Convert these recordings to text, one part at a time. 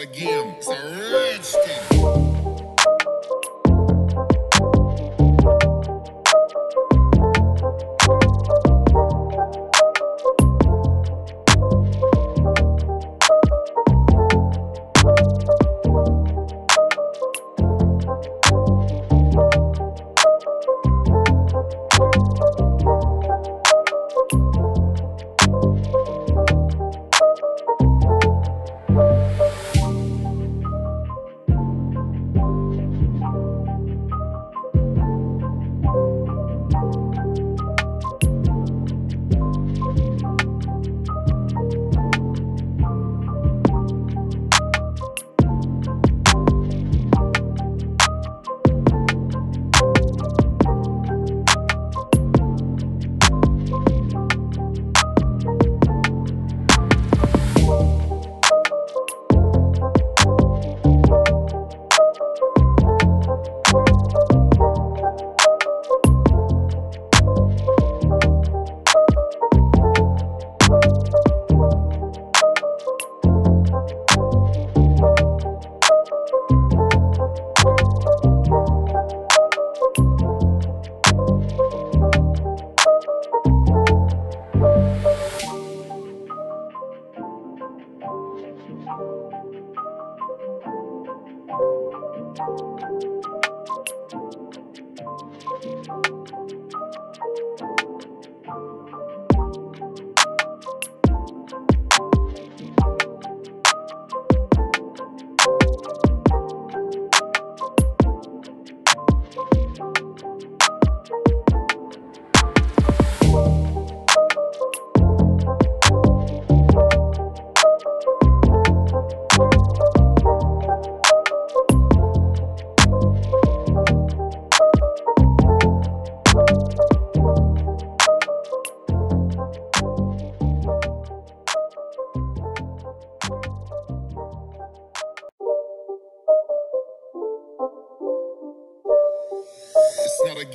again. It's a rich.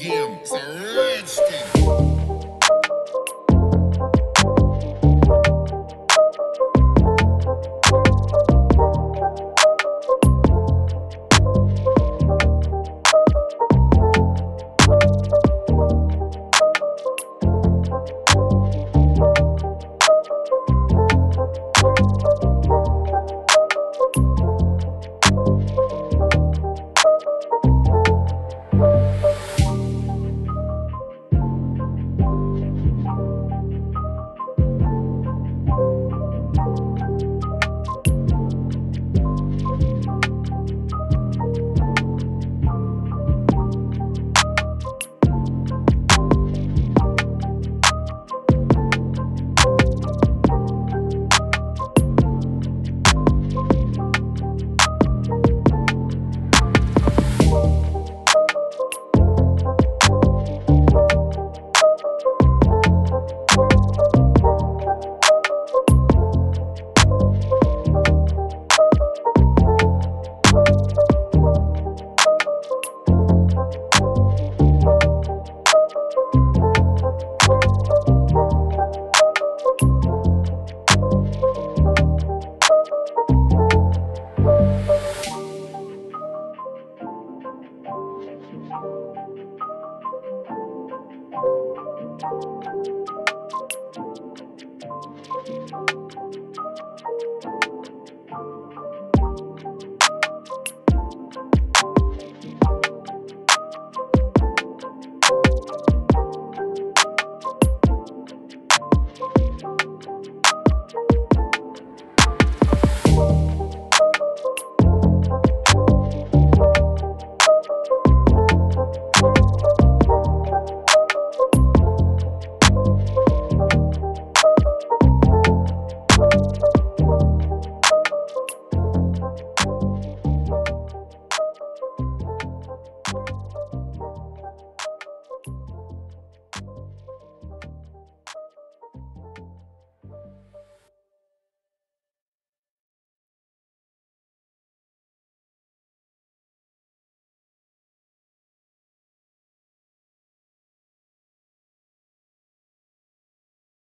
Jim. It's rich.